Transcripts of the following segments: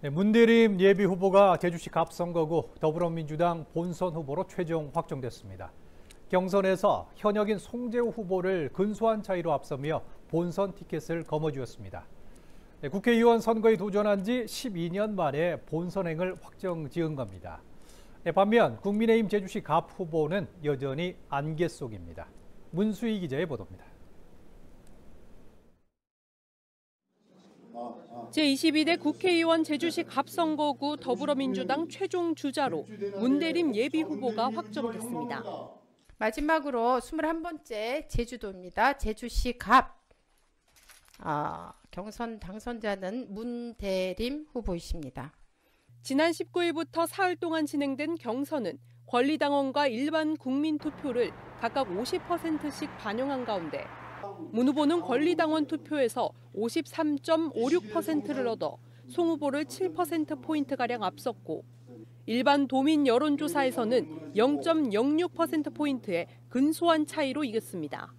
네, 문대림 예비 후보가 제주시 갑선거구 더불어민주당 본선 후보로 최종 확정됐습니다. 경선에서 현역인 송재우 후보를 근소한 차이로 앞서며 본선 티켓을 거머쥐었습니다. 네, 국회의원 선거에 도전한 지 12년 만에 본선행을 확정 지은 겁니다. 네, 반면 국민의힘 제주시 갑 후보는 여전히 안개 속입니다. 문수희 기자의 보도입니다. 제22대 국회의원 제주시 갑선거구 더불어민주당 최종 주자로 문대림 예비 후보가 확정됐습니다. 마지막으로 21번째 제주도입니다. 제주시 갑 아, 경선 당선자는 문대림 후보이십니다. 지난 19일부터 사흘 동안 진행된 경선은 권리당원과 일반 국민 투표를 각각 50%씩 반영한 가운데 문 후보는 권리당원 투표에서 53.56%를 얻어 송 후보를 7%포인트가량 앞섰고 일반 도민 여론조사에서는 0.06%포인트의 근소한 차이로 이겼습니다.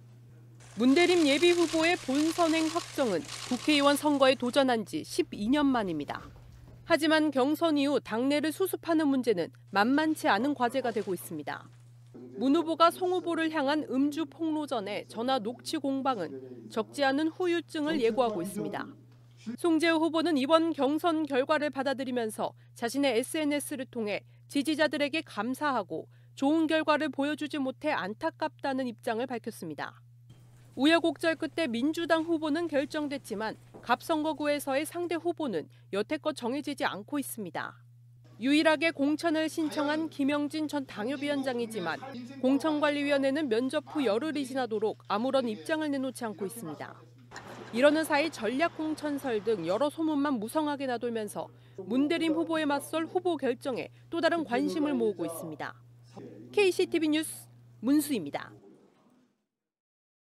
문대림 예비 후보의 본선행 확정은 국회의원 선거에 도전한 지 12년 만입니다. 하지만 경선 이후 당내를 수습하는 문제는 만만치 않은 과제가 되고 있습니다. 문 후보가 송 후보를 향한 음주 폭로전에 전화 녹취 공방은 적지 않은 후유증을 예고하고 있습니다. 송재우 후보는 이번 경선 결과를 받아들이면서 자신의 SNS를 통해 지지자들에게 감사하고 좋은 결과를 보여주지 못해 안타깝다는 입장을 밝혔습니다. 우여곡절 끝에 민주당 후보는 결정됐지만 갑선거구에서의 상대 후보는 여태껏 정해지지 않고 있습니다. 유일하게 공천을 신청한 김영진 전 당협위원장이지만 공천관리위원회는 면접 후 열흘이 지나도록 아무런 입장을 내놓지 않고 있습니다. 이러는 사이 전략 공천설 등 여러 소문만 무성하게 나돌면서 문대림 후보에 맞설 후보 결정에 또 다른 관심을 모으고 있습니다. KCTV 뉴스 문수입니다.